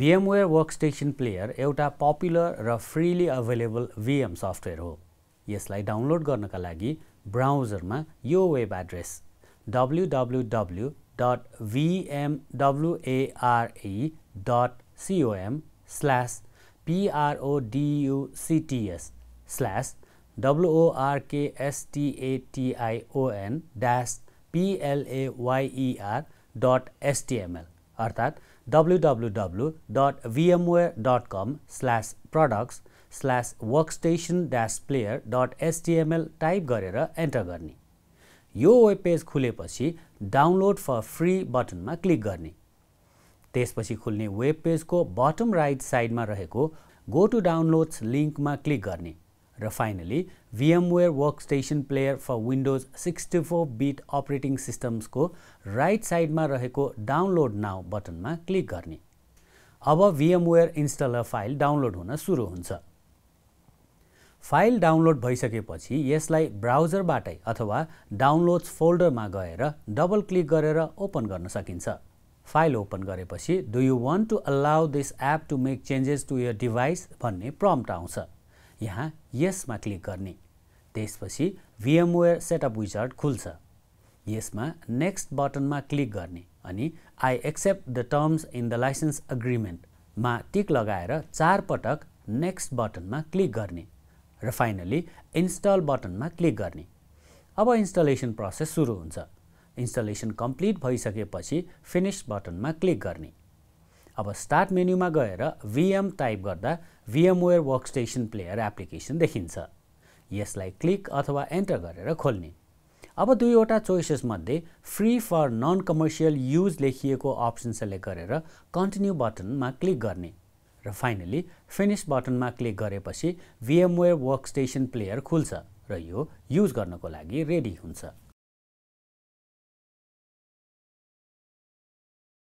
VMware workstation player एउटा popular र freely available भिएम software हो। यसलाई डाउनलोड गर्नका लागि ब्राउजरमा यो web address www dot भिएमडब्लुएआरई dot COM slash पिआरओडियुसिटिएस slash डब्लुओआरकेएसटिएटिआइओएन dash पिएलएवाइइआर dot एसटिएमएल अर्थात् www.vmware.com slash products slash workstation dash player dot html type गरेर enter गर्ने। यो वेब पेज खुलेपछि डाउनलोड फर फ्री बटनमा क्लिक गर्ने। त्यसपछि खुल्ने वेब पेजको बटम राइट साइडमा रहेको गो टु डाउनलोड्स लिङ्कमा क्लिक गर्ने। र finally VMware workstation player for Windows sixty four bit operating सिस्टम्सको right साइडमा रहेको डाउनलोड नाउ बटनमा क्लिक गर्ने। अब VMware इन्स्टलर फाइल डाउनलोड हुन सुरु हुन्छ। फाइल डाउनलोड भइसकेपछि यसलाई ब्राउजरबाटै अथवा डाउनलोड्स फोल्डरमा गएर डबल क्लिक गरेर ओपन गर्न सकिन्छ। फाइल ओपन गरेपछि do you want to allow this app to make changes to your device भन्ने प्रम्प्ट आउँछ। यहाँ यसमा क्लिक गर्ने। त्यसपछि VMware सेटअप विजार्ड खुल्छ। यसमा नेक्स्ट बटनमा क्लिक गर्ने अनि I accept the terms in the license अग्रिमेन्टमा tick लगाएर चार पटक नेक्स्ट बटनमा क्लिक गर्ने र फाइनली इन्स्टल बटनमा क्लिक गर्ने। अब इन्स्टलेसन प्रोसेस सुरु हुन्छ। इन्स्टलेसन कम्प्लिट भइसकेपछि फिनिस बटनमा क्लिक गर्ने। अब स्टार्ट मेन्युमा गएर भिएम टाइप गर्दा VMware वर्कस्टेसन प्लेयर एप्लिकेसन देखिन्छ। यसलाई क्लिक अथवा एन्टर गरेर खोल्ने। अब दुईवटा चोइसेसमध्ये free for non commercial use लेखिएको अप्सन सेलेक्ट गरेर कन्टिन्यू बटनमा क्लिक गर्ने र फाइनली फिनिस बटनमा क्लिक गरेपछि VMware वर्कस्टेसन प्लेयर खुल्छ र यो युज गर्नको लागि रेडी हुन्छ।